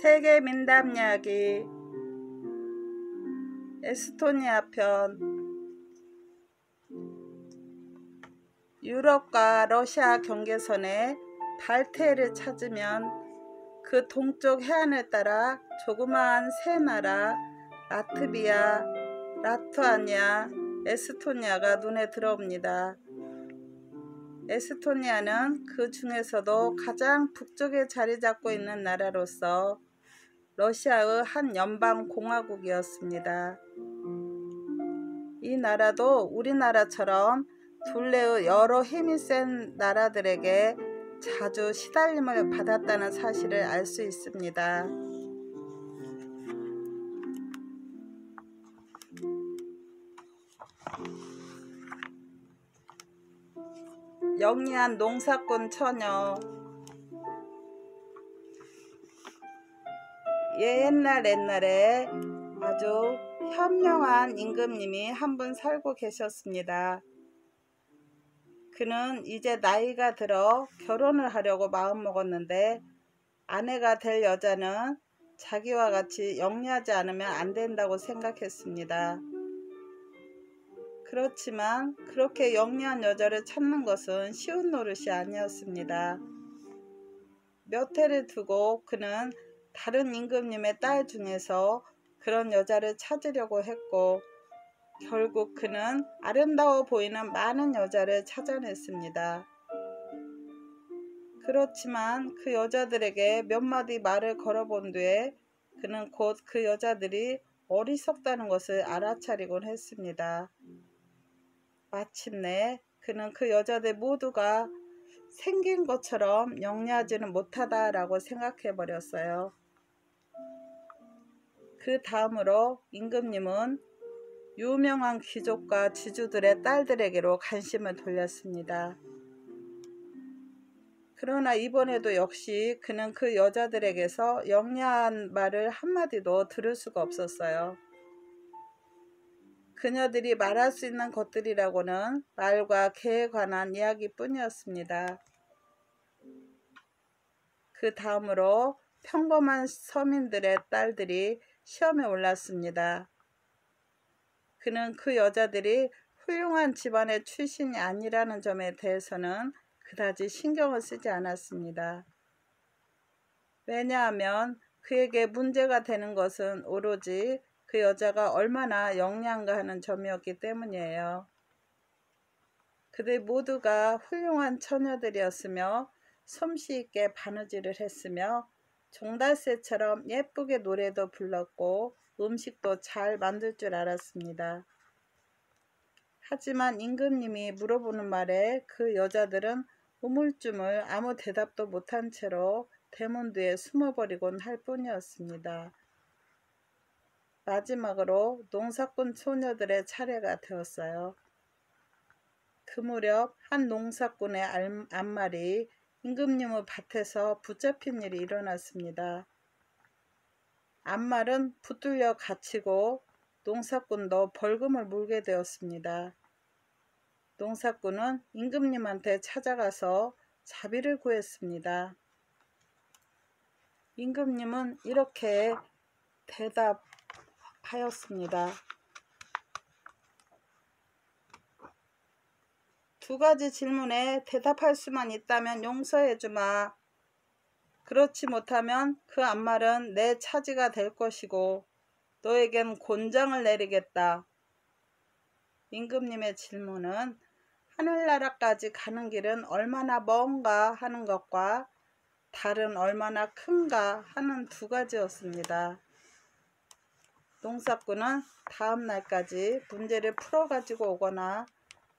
세계 민담 이야기 에스토니아 편 유럽과 러시아 경계선에 달테를 찾으면 그 동쪽 해안을 따라 조그마한 세 나라 라트비아, 라투아니아, 에스토니아가 눈에 들어옵니다. 에스토니아는 그 중에서도 가장 북쪽에 자리 잡고 있는 나라로서 러시아의 한 연방 공화국이었습니다. 이 나라도 우리나라처럼 둘레의 여러 힘이 센 나라들에게 자주 시달림을 받았다는 사실을 알 수 있습니다. 영리한 농사꾼 처녀 옛날 옛날에 아주 현명한 임금님이 한 분 살고 계셨습니다. 그는 이제 나이가 들어 결혼을 하려고 마음먹었는데 아내가 될 여자는 자기와 같이 영리하지 않으면 안 된다고 생각했습니다. 그렇지만 그렇게 영리한 여자를 찾는 것은 쉬운 노릇이 아니었습니다. 몇 해를 두고 그는 다른 임금님의 딸 중에서 그런 여자를 찾으려고 했고 결국 그는 아름다워 보이는 많은 여자를 찾아냈습니다. 그렇지만 그 여자들에게 몇 마디 말을 걸어본 뒤에 그는 곧 그 여자들이 어리석다는 것을 알아차리곤 했습니다. 마침내 그는 그 여자들 모두가 생긴 것처럼 영리하지는 못하다라고 생각해 버렸어요. 그 다음으로 임금님은 유명한 귀족과 지주들의 딸들에게로 관심을 돌렸습니다. 그러나 이번에도 역시 그는 그 여자들에게서 영리한 말을 한마디도 들을 수가 없었어요. 그녀들이 말할 수 있는 것들이라고는 말과 개에 관한 이야기뿐이었습니다. 그 다음으로 평범한 서민들의 딸들이 시험에 올랐습니다. 그는 그 여자들이 훌륭한 집안의 출신이 아니라는 점에 대해서는 그다지 신경을 쓰지 않았습니다. 왜냐하면 그에게 문제가 되는 것은 오로지 그 여자가 얼마나 영리한가 하는 점이었기 때문이에요. 그들 모두가 훌륭한 처녀들이었으며 솜씨 있게 바느질을 했으며 종달새처럼 예쁘게 노래도 불렀고 음식도 잘 만들 줄 알았습니다. 하지만 임금님이 물어보는 말에 그 여자들은 우물쭈물 아무 대답도 못한 채로 대문 뒤에 숨어버리곤 할 뿐이었습니다. 마지막으로 농사꾼 소녀들의 차례가 되었어요. 그 무렵 한 농사꾼의 앞말이 임금님의 밭에서 붙잡힌 일이 일어났습니다. 앞말은 붙들려 갇히고 농사꾼도 벌금을 물게 되었습니다. 농사꾼은 임금님한테 찾아가서 자비를 구했습니다. 임금님은 이렇게 대답 하였습니다. 두 가지 질문에 대답할 수만 있다면 용서해 주마. 그렇지 못하면 그 앞말은 내 차지가 될 것이고 너에겐 곤장을 내리겠다. 임금님의 질문은 하늘나라까지 가는 길은 얼마나 먼가 하는 것과 달은 얼마나 큰가 하는 두 가지였습니다. 농사꾼은 다음 날까지 문제를 풀어 가지고 오거나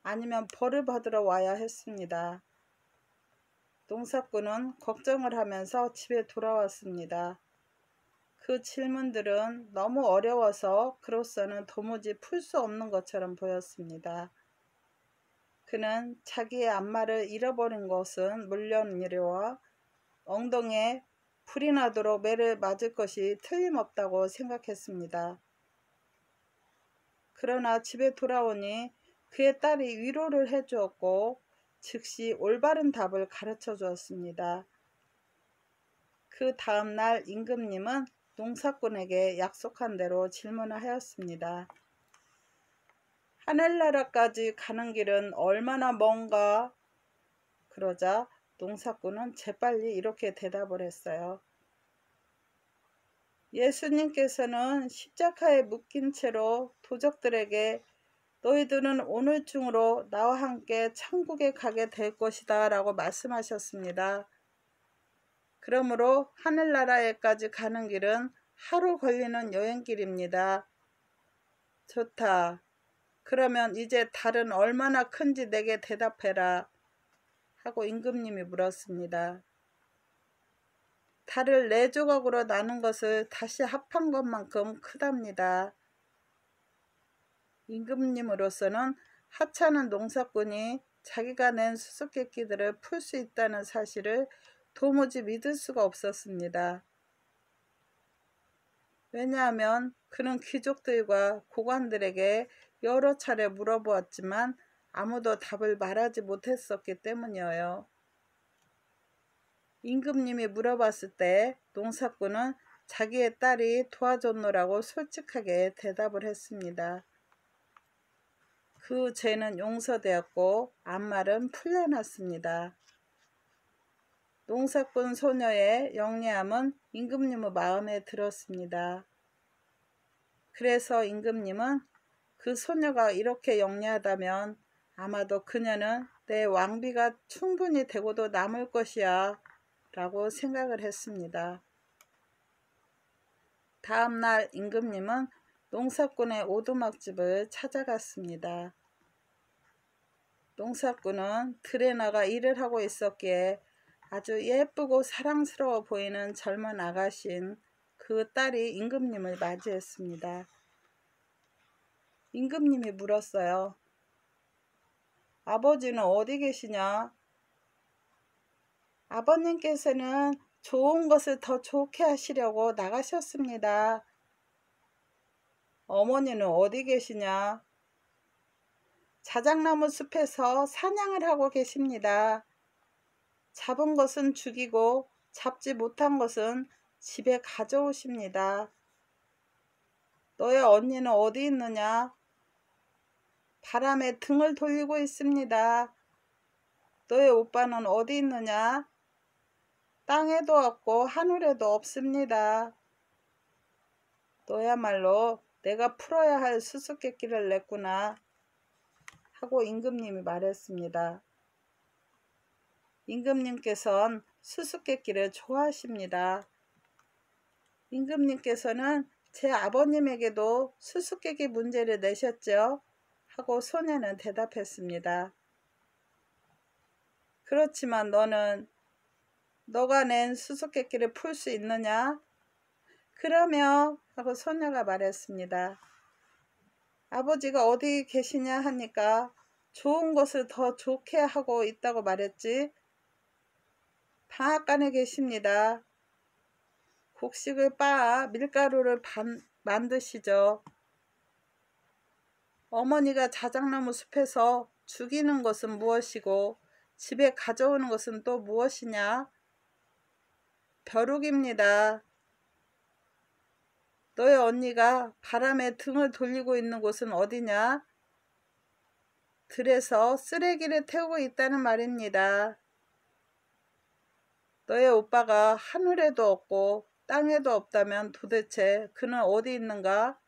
아니면 벌을 받으러 와야 했습니다. 농사꾼은 걱정을 하면서 집에 돌아왔습니다. 그 질문들은 너무 어려워서 그로서는 도무지 풀 수 없는 것처럼 보였습니다. 그는 자기의 앞말을 잃어버린 것은 물론 이려와 엉덩이에 불이 나도록 매를 맞을 것이 틀림없다고 생각했습니다. 그러나 집에 돌아오니 그의 딸이 위로를 해주었고 즉시 올바른 답을 가르쳐 주었습니다. 그 다음날 임금님은 농사꾼에게 약속한 대로 질문을 하였습니다. 하늘나라까지 가는 길은 얼마나 먼가? 그러자 농사꾼은 재빨리 이렇게 대답을 했어요. 예수님께서는 십자가에 묶인 채로 도적들에게 너희들은 오늘 중으로 나와 함께 천국에 가게 될 것이다 라고 말씀하셨습니다. 그러므로 하늘나라에까지 가는 길은 하루 걸리는 여행길입니다. 좋다. 그러면 이제 달은 얼마나 큰지 내게 대답해라. 하고 임금님이 물었습니다. 달을 네 조각으로 나눈 것을 다시 합한 것만큼 크답니다. 임금님으로서는 하찮은 농사꾼이 자기가 낸 수수께끼들을 풀 수 있다는 사실을 도무지 믿을 수가 없었습니다. 왜냐하면 그는 귀족들과 고관들에게 여러 차례 물어보았지만 아무도 답을 말하지 못했었기 때문이에요. 임금님이 물어봤을 때 농사꾼은 자기의 딸이 도와줬노라고 솔직하게 대답을 했습니다. 그 죄는 용서되었고 암말은 풀려났습니다. 농사꾼 소녀의 영리함은 임금님의 마음에 들었습니다. 그래서 임금님은 그 소녀가 이렇게 영리하다면 아마도 그녀는 내 왕비가 충분히 되고도 남을 것이야 라고 생각을 했습니다. 다음날 임금님은 농사꾼의 오두막집을 찾아갔습니다. 농사꾼은 들에 나가 일을 하고 있었기에 아주 예쁘고 사랑스러워 보이는 젊은 아가씨인 그 딸이 임금님을 맞이했습니다. 임금님이 물었어요. 아버지는 어디 계시냐? 아버님께서는 좋은 것을 더 좋게 하시려고 나가셨습니다. 어머니는 어디 계시냐? 자작나무 숲에서 사냥을 하고 계십니다. 잡은 것은 죽이고 잡지 못한 것은 집에 가져오십니다. 너의 언니는 어디 있느냐? 바람에 등을 돌리고 있습니다. 너의 오빠는 어디 있느냐? 땅에도 없고 하늘에도 없습니다. 너야말로 내가 풀어야 할 수수께끼를 냈구나 하고 임금님이 말했습니다. 임금님께서는 수수께끼를 좋아하십니다. 임금님께서는 제 아버님에게도 수수께끼 문제를 내셨죠? 하고 소녀는 대답했습니다. 그렇지만 너는 너가 낸 수수께끼를 풀 수 있느냐? 그러며 하고 소녀가 말했습니다. 아버지가 어디 계시냐 하니까 좋은 것을 더 좋게 하고 있다고 말했지. 방앗간에 계십니다. 곡식을 빻아 밀가루를 반, 만드시죠. 어머니가 자작나무 숲에서 죽이는 것은 무엇이고 집에 가져오는 것은 또 무엇이냐? 벼룩입니다. 너의 언니가 바람에 등을 돌리고 있는 곳은 어디냐? 들에서 쓰레기를 태우고 있다는 말입니다. 너의 오빠가 하늘에도 없고 땅에도 없다면 도대체 그는 어디 있는가?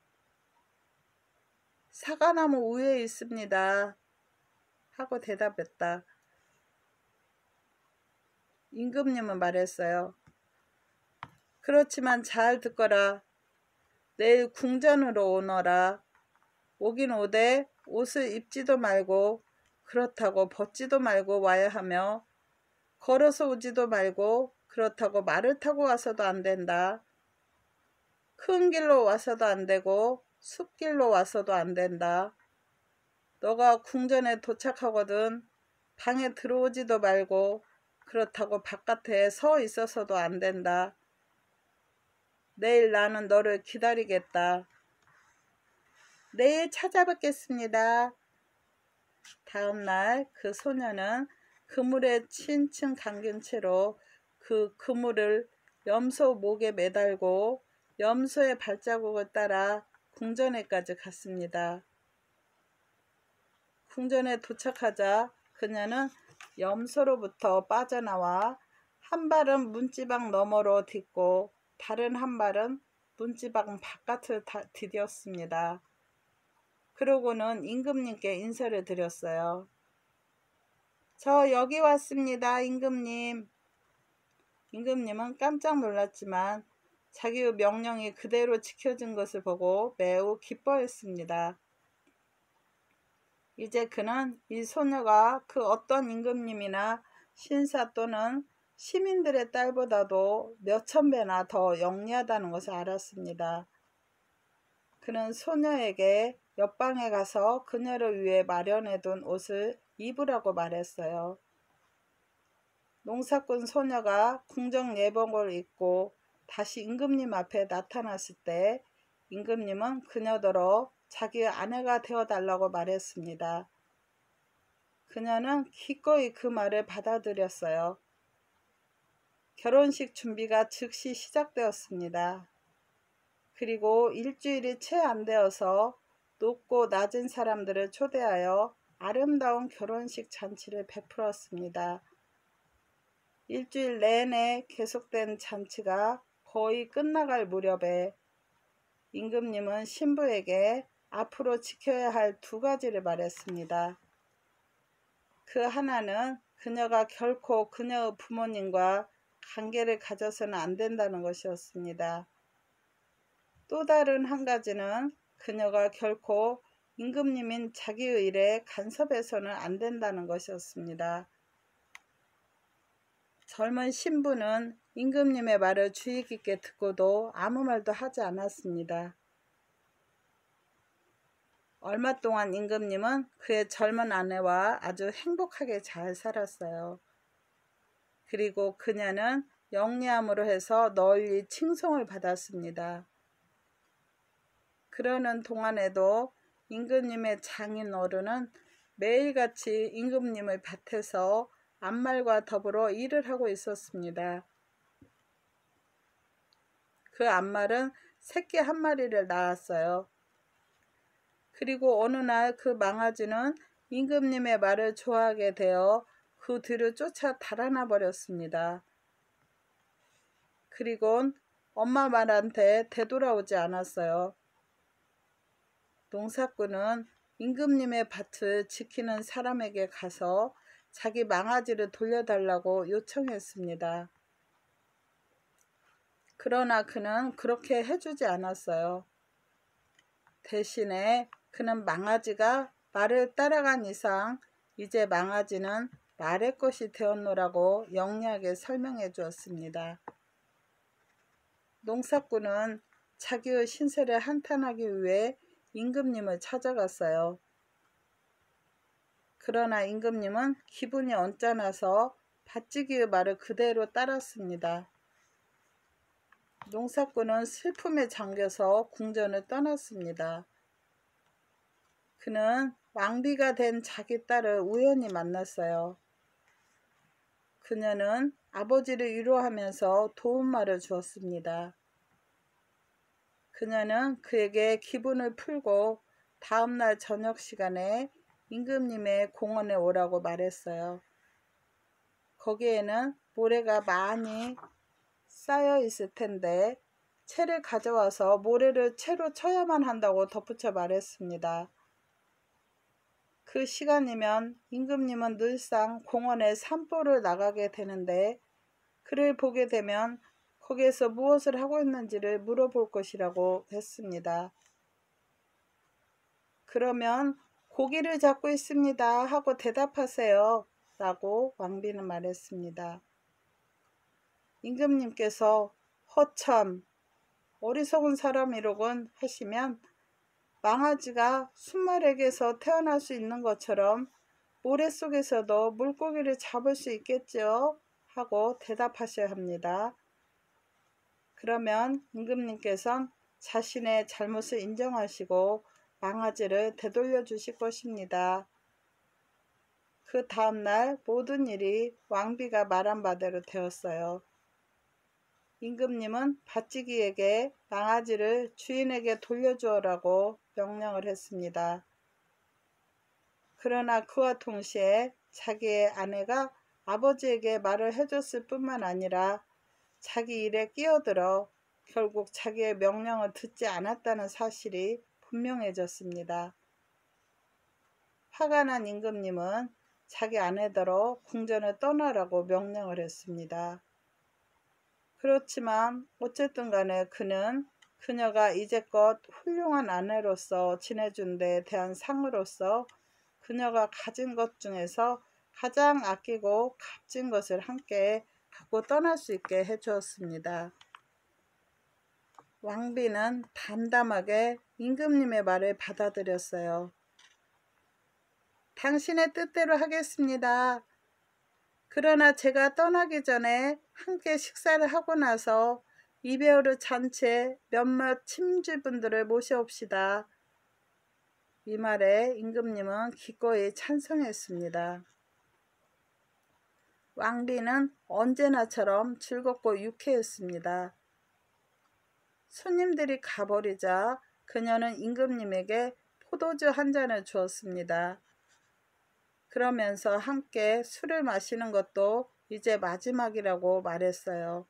사과나무 위에 있습니다. 하고 대답했다. 임금님은 말했어요. 그렇지만 잘 듣거라. 내일 궁전으로 오너라. 오긴 오되 옷을 입지도 말고 그렇다고 벗지도 말고 와야 하며 걸어서 오지도 말고 그렇다고 말을 타고 와서도 안 된다. 큰 길로 와서도 안 되고 숲길로 와서도 안 된다. 너가 궁전에 도착하거든 방에 들어오지도 말고 그렇다고 바깥에 서 있어서도 안 된다. 내일 나는 너를 기다리겠다. 내일 찾아뵙겠습니다. 다음날 그 소녀는 그물에 친층 감긴 채로 그 그물을 염소 목에 매달고 염소의 발자국을 따라 궁전에까지 갔습니다. 궁전에 도착하자 그녀는 염소로부터 빠져나와 한 발은 문지방 너머로 딛고 다른 한 발은 문지방 바깥을 디뎠습니다. 그러고는 임금님께 인사를 드렸어요. 저 여기 왔습니다. 임금님. 임금님은 깜짝 놀랐지만 자기의 명령이 그대로 지켜진 것을 보고 매우 기뻐했습니다. 이제 그는 이 소녀가 그 어떤 임금님이나 신사 또는 시민들의 딸보다도 몇천 배나 더 영리하다는 것을 알았습니다. 그는 소녀에게 옆방에 가서 그녀를 위해 마련해둔 옷을 입으라고 말했어요. 농사꾼 소녀가 궁정 예복을 입고 다시 임금님 앞에 나타났을 때 임금님은 그녀더러 자기의 아내가 되어달라고 말했습니다. 그녀는 기꺼이 그 말을 받아들였어요. 결혼식 준비가 즉시 시작되었습니다. 그리고 일주일이 채 안 되어서 높고 낮은 사람들을 초대하여 아름다운 결혼식 잔치를 베풀었습니다. 일주일 내내 계속된 잔치가 거의 끝나갈 무렵에 임금님은 신부에게 앞으로 지켜야 할 두 가지를 말했습니다. 그 하나는 그녀가 결코 그녀의 부모님과 관계를 가져서는 안 된다는 것이었습니다. 또 다른 한 가지는 그녀가 결코 임금님인 자기의 일에 간섭해서는 안 된다는 것이었습니다. 젊은 신부는 임금님의 말을 주의 깊게 듣고도 아무 말도 하지 않았습니다. 얼마 동안 임금님은 그의 젊은 아내와 아주 행복하게 잘 살았어요. 그리고 그녀는 영리함으로 해서 널리 칭송을 받았습니다. 그러는 동안에도 임금님의 장인 어른은 매일같이 임금님의 밭에서 암말과 더불어 일을 하고 있었습니다. 그 암말은 새끼 한 마리를 낳았어요. 그리고 어느 날 그 망아지는 임금님의 말을 좋아하게 되어 그 뒤를 쫓아 달아나 버렸습니다. 그리곤 엄마 말한테 되돌아오지 않았어요. 농사꾼은 임금님의 밭을 지키는 사람에게 가서 자기 망아지를 돌려달라고 요청했습니다. 그러나 그는 그렇게 해주지 않았어요. 대신에 그는 망아지가 말을 따라간 이상 이제 망아지는 말의 것이 되었노라고 영리하게 설명해 주었습니다. 농사꾼은 자기의 신세를 한탄하기 위해 임금님을 찾아갔어요. 그러나 임금님은 기분이 언짢아서 밭지기의 말을 그대로 따랐습니다. 농사꾼은 슬픔에 잠겨서 궁전을 떠났습니다. 그는 왕비가 된 자기 딸을 우연히 만났어요. 그녀는 아버지를 위로하면서 도움말을 주었습니다. 그녀는 그에게 기분을 풀고 다음날 저녁 시간에 임금님의 공원에 오라고 말했어요. 거기에는 모래가 많이 쌓여 있을 텐데 채를 가져와서 모래를 채로 쳐야만 한다고 덧붙여 말했습니다. 그 시간이면 임금님은 늘상 공원에 산보를 나가게 되는데 그를 보게 되면 거기에서 무엇을 하고 있는지를 물어볼 것이라고 했습니다. 그러면 고기를 잡고 있습니다 하고 대답하세요 라고 왕비는 말했습니다. 임금님께서 허참 어리석은 사람이로군 하시면 망아지가 순말에게서 태어날 수 있는 것처럼 모래 속에서도 물고기를 잡을 수 있겠죠 하고 대답하셔야 합니다. 그러면 임금님께서는 자신의 잘못을 인정하시고 망아지를 되돌려 주실 것입니다. 그 다음날 모든 일이 왕비가 말한 바대로 되었어요. 임금님은 밭지기에게 망아지를 주인에게 돌려주어라고 명령을 했습니다. 그러나 그와 동시에 자기의 아내가 아버지에게 말을 해줬을 뿐만 아니라 자기 일에 끼어들어 결국 자기의 명령을 듣지 않았다는 사실이 분명해졌습니다. 화가 난 임금님은 자기 아내더러 궁전을 떠나라고 명령을 했습니다. 그렇지만 어쨌든 간에 그는 그녀가 이제껏 훌륭한 아내로서 지내준 데 대한 상으로서 그녀가 가진 것 중에서 가장 아끼고 값진 것을 함께 갖고 떠날 수 있게 해주었습니다. 왕비는 담담하게 임금님의 말을 받아들였어요. 당신의 뜻대로 하겠습니다. 그러나 제가 떠나기 전에 함께 식사를 하고 나서 이베오르 잔치에 몇몇 침주분들을 모셔옵시다. 이 말에 임금님은 기꺼이 찬성했습니다. 왕비는 언제나처럼 즐겁고 유쾌했습니다. 손님들이 가버리자 그녀는 임금님에게 포도주 한 잔을 주었습니다. 그러면서 함께 술을 마시는 것도 이제 마지막이라고 말했어요.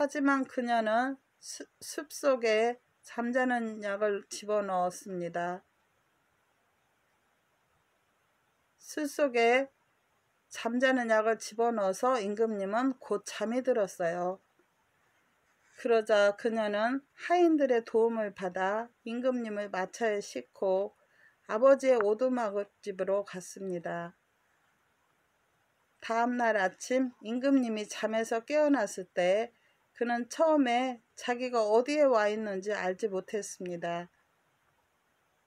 하지만 그녀는 수, 숲속에 잠자는 약을 집어넣었습니다. 숲 속에 잠자는 약을 집어넣어서 임금님은 곧 잠이 들었어요. 그러자 그녀는 하인들의 도움을 받아 임금님을 마차에 싣고 아버지의 오두막집으로 갔습니다. 다음날 아침 임금님이 잠에서 깨어났을 때 그는 처음에 자기가 어디에 와 있는지 알지 못했습니다.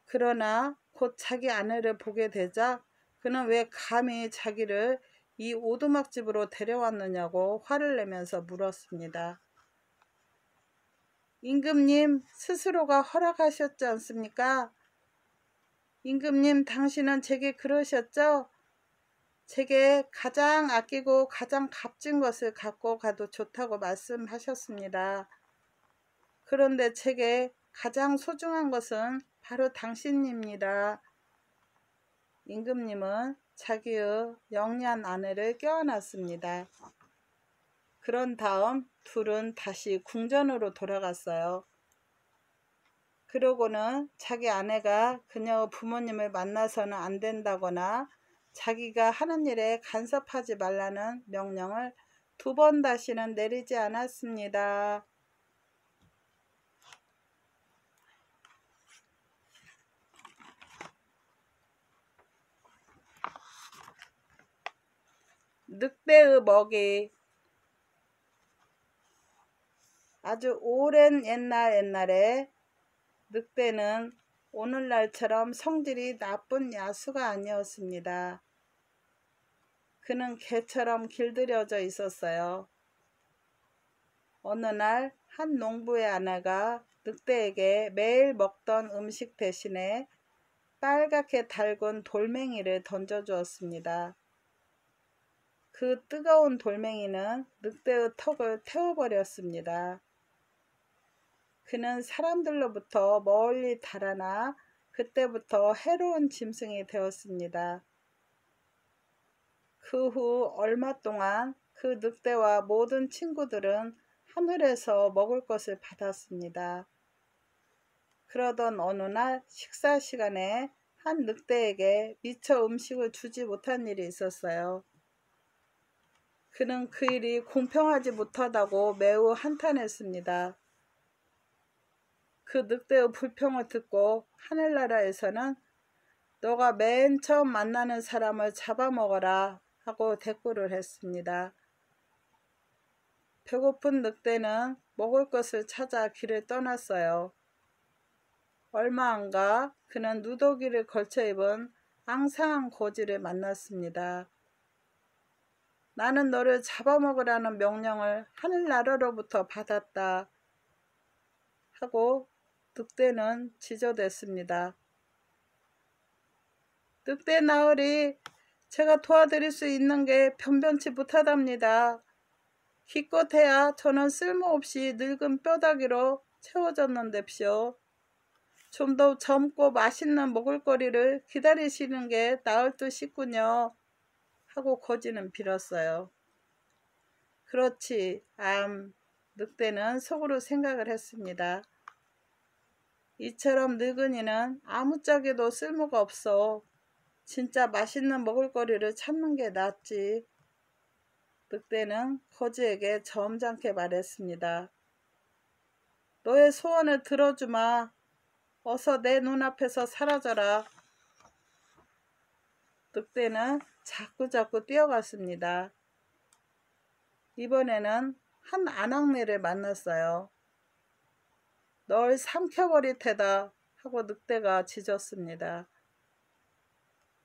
그러나 곧 자기 아내를 보게 되자 그는 왜 감히 자기를 이 오두막집으로 데려왔느냐고 화를 내면서 물었습니다. 임금님 스스로가 허락하셨지 않습니까? 임금님 당신은 제게 그러셨죠? 제게 가장 아끼고 가장 값진 것을 갖고 가도 좋다고 말씀하셨습니다. 그런데 제게 가장 소중한 것은 바로 당신입니다. 임금님은 자기의 영리한 아내를 껴안았습니다. 그런 다음 둘은 다시 궁전으로 돌아갔어요. 그러고는 자기 아내가 그녀 부모님을 만나서는 안 된다거나 자기가 하는 일에 간섭하지 말라는 명령을 두 번 다시는 내리지 않았습니다. 늑대의 먹이 아주 오랜 옛날 옛날에 늑대는 오늘날처럼 성질이 나쁜 야수가 아니었습니다. 그는 개처럼 길들여져 있었어요. 어느 날 한 농부의 아내가 늑대에게 매일 먹던 음식 대신에 빨갛게 달군 돌멩이를 던져주었습니다. 그 뜨거운 돌멩이는 늑대의 턱을 태워버렸습니다. 그는 사람들로부터 멀리 달아나 그때부터 해로운 짐승이 되었습니다. 그 후 얼마 동안 그 늑대와 모든 친구들은 하늘에서 먹을 것을 받았습니다. 그러던 어느 날 식사 시간에 한 늑대에게 미처 음식을 주지 못한 일이 있었어요. 그는 그 일이 공평하지 못하다고 매우 한탄했습니다. 그 늑대의 불평을 듣고 하늘나라에서는 너가 맨 처음 만나는 사람을 잡아먹어라 하고 대꾸를 했습니다. 배고픈 늑대는 먹을 것을 찾아 길을 떠났어요. 얼마 안 가 그는 누더기를 걸쳐 입은 앙상한 거지를 만났습니다. 나는 너를 잡아먹으라는 명령을 하늘나라로부터 받았다. 하고 늑대는 지저댔습니다. 늑대 나으리 제가 도와드릴 수 있는 게 변변치 못하답니다. 기껏해야 저는 쓸모없이 늙은 뼈다귀로 채워졌는데쇼. 좀더 젊고 맛있는 먹을거리를 기다리시는 게 나을 듯 싶군요. 하고 거지는 빌었어요. 그렇지, 암. 늑대는 속으로 생각을 했습니다. 이처럼 늙은이는 아무짝에도 쓸모가 없어. 진짜 맛있는 먹을거리를 찾는 게 낫지. 늑대는 거지에게 점잖게 말했습니다. 너의 소원을 들어주마. 어서 내 눈앞에서 사라져라. 늑대는 자꾸자꾸 뛰어갔습니다. 이번에는 한 아낙네를 만났어요. 널 삼켜버릴 테다 하고 늑대가 짖었습니다.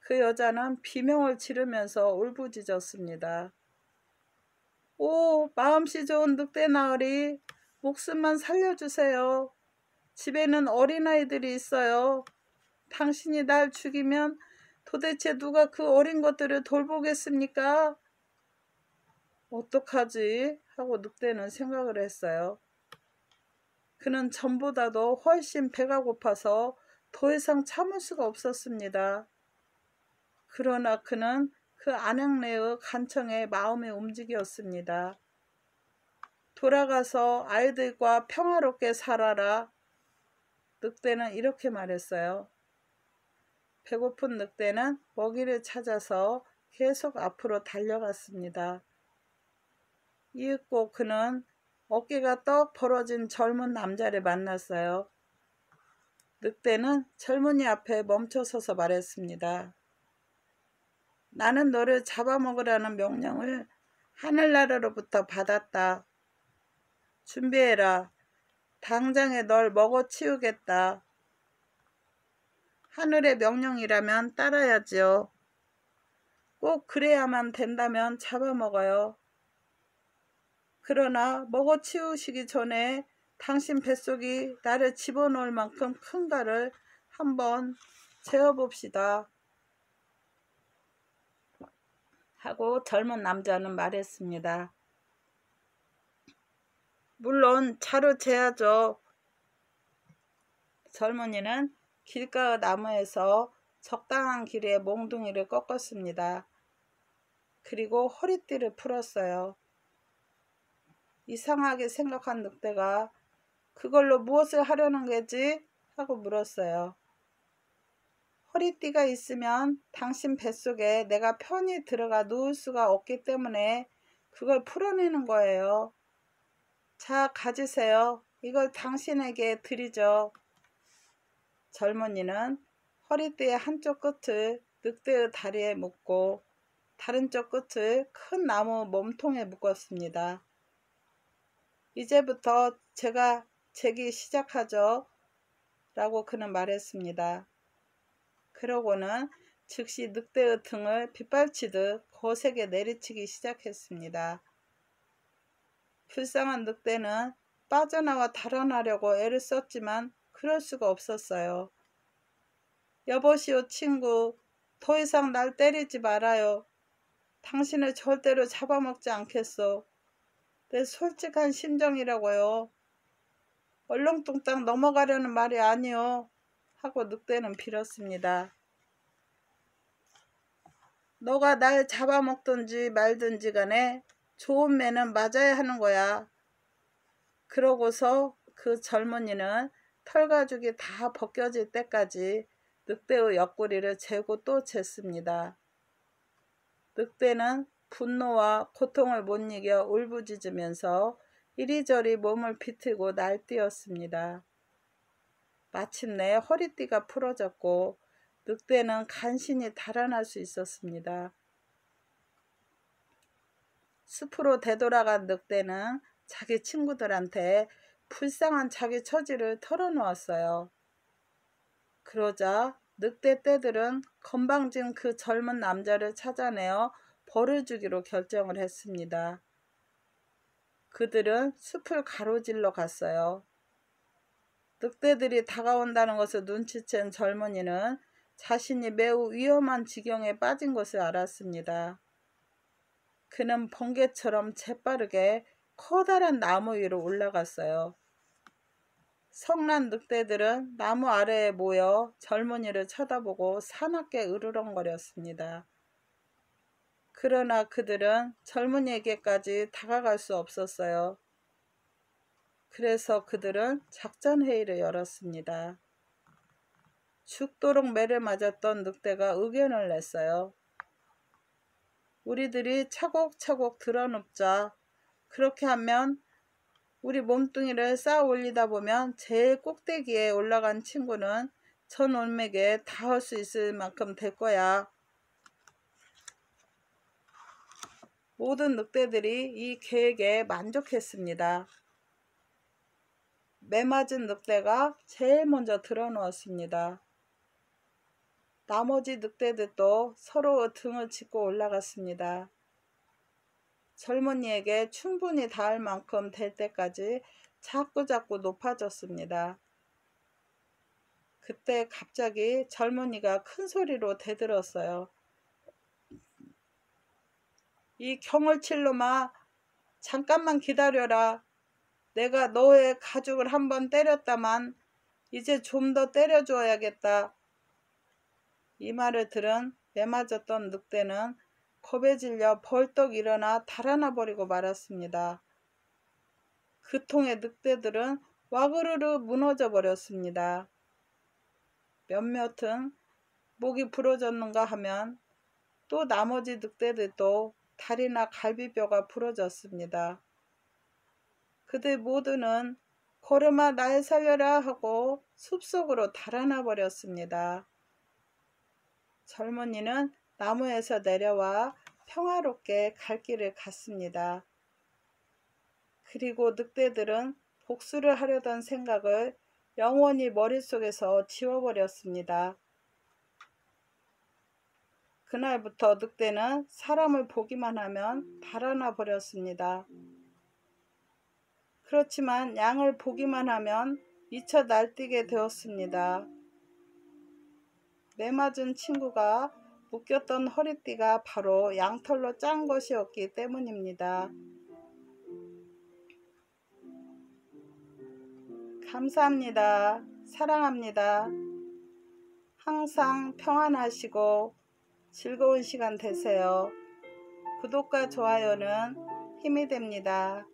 그 여자는 비명을 지르면서 울부짖었습니다. 오 마음씨 좋은 늑대 나으리 목숨만 살려주세요. 집에는 어린아이들이 있어요. 당신이 날 죽이면 도대체 누가 그 어린 것들을 돌보겠습니까? 어떡하지? 하고 늑대는 생각을 했어요. 그는 전보다도 훨씬 배가 고파서 더 이상 참을 수가 없었습니다. 그러나 그는 그 안양내의 간청에 마음이 움직였습니다. 돌아가서 아이들과 평화롭게 살아라. 늑대는 이렇게 말했어요. 배고픈 늑대는 먹이를 찾아서 계속 앞으로 달려갔습니다. 이윽고 그는 어깨가 떡 벌어진 젊은 남자를 만났어요. 늑대는 젊은이 앞에 멈춰서서 말했습니다. 나는 너를 잡아먹으라는 명령을 하늘나라로부터 받았다. 준비해라. 당장에 널 먹어치우겠다. 하늘의 명령이라면 따라야지요. 꼭 그래야만 된다면 잡아먹어요. 그러나 먹어치우시기 전에 당신 뱃속이 나를 집어넣을 만큼 큰가를 한번 재어봅시다. 하고 젊은 남자는 말했습니다. 물론 차로 재야죠. 젊은이는 길가 나무에서 적당한 길에 몽둥이를 꺾었습니다. 그리고 허리띠를 풀었어요. 이상하게 생각한 늑대가 그걸로 무엇을 하려는 거지? 하고 물었어요. 허리띠가 있으면 당신 뱃속에 내가 편히 들어가 누울 수가 없기 때문에 그걸 풀어내는 거예요. 자, 가지세요. 이걸 당신에게 드리죠. 젊은이는 허리띠의 한쪽 끝을 늑대의 다리에 묶고 다른 쪽 끝을 큰 나무 몸통에 묶었습니다. 이제부터 제가 재기 시작하죠. 라고 그는 말했습니다. 그러고는 즉시 늑대의 등을 빗발치듯 거세게 내리치기 시작했습니다. 불쌍한 늑대는 빠져나와 달아나려고 애를 썼지만 그럴 수가 없었어요. 여보시오 친구 더 이상 날 때리지 말아요. 당신을 절대로 잡아먹지 않겠소. 내 솔직한 심정이라고요. 얼렁뚱땅 넘어가려는 말이 아니요. 하고 늑대는 빌었습니다. 너가 날 잡아먹든지 말든지 간에 좋은 매는 맞아야 하는 거야. 그러고서 그 젊은이는 털가죽이 다 벗겨질 때까지 늑대의 옆구리를 재고 또 쟀습니다. 늑대는 분노와 고통을 못 이겨 울부짖으면서 이리저리 몸을 비틀고 날뛰었습니다. 마침내 허리띠가 풀어졌고 늑대는 간신히 달아날 수 있었습니다. 숲으로 되돌아간 늑대는 자기 친구들한테 불쌍한 자기 처지를 털어놓았어요. 그러자 늑대 떼들은 건방진 그 젊은 남자를 찾아내어 벌을 주기로 결정을 했습니다. 그들은 숲을 가로질러 갔어요. 늑대들이 다가온다는 것을 눈치챈 젊은이는 자신이 매우 위험한 지경에 빠진 것을 알았습니다. 그는 번개처럼 재빠르게 커다란 나무 위로 올라갔어요. 성난 늑대들은 나무 아래에 모여 젊은이를 쳐다보고 사납게 으르렁거렸습니다. 그러나 그들은 젊은이에게까지 다가갈 수 없었어요. 그래서 그들은 작전회의를 열었습니다. 죽도록 매를 맞았던 늑대가 의견을 냈어요. 우리들이 차곡차곡 드러눕자 그렇게 하면 우리 몸뚱이를 쌓아 올리다 보면 제일 꼭대기에 올라간 친구는 전 올맥에 닿을 수 있을 만큼 될 거야. 모든 늑대들이 이 계획에 만족했습니다. 매맞은 늑대가 제일 먼저 드러누웠습니다. 나머지 늑대들도 서로 등을 짚고 올라갔습니다. 젊은이에게 충분히 닿을 만큼 될 때까지 자꾸자꾸 높아졌습니다. 그때 갑자기 젊은이가 큰 소리로 대들었어요. 이 경을칠 놈아 잠깐만 기다려라. 내가 너의 가죽을 한번 때렸다만 이제 좀 더 때려줘야겠다. 이 말을 들은 매맞았던 늑대는 겁에 질려 벌떡 일어나 달아나 버리고 말았습니다. 그 통의 늑대들은 와그르르 무너져 버렸습니다. 몇몇은 목이 부러졌는가 하면 또 나머지 늑대들도 다리나 갈비뼈가 부러졌습니다. 그들 모두는 걸음아 날 살려라 하고 숲속으로 달아나 버렸습니다. 젊은이는 나무에서 내려와 평화롭게 갈 길을 갔습니다. 그리고 늑대들은 복수를 하려던 생각을 영원히 머릿속에서 지워버렸습니다. 그날부터 늑대는 사람을 보기만 하면 달아나 버렸습니다. 그렇지만 양을 보기만 하면 미쳐 날뛰게 되었습니다. 매 맞은 친구가 묶였던 허리띠가 바로 양털로 짠 것이었기 때문입니다. 감사합니다. 사랑합니다. 항상 평안하시고 즐거운 시간 되세요. 구독과 좋아요는 힘이 됩니다.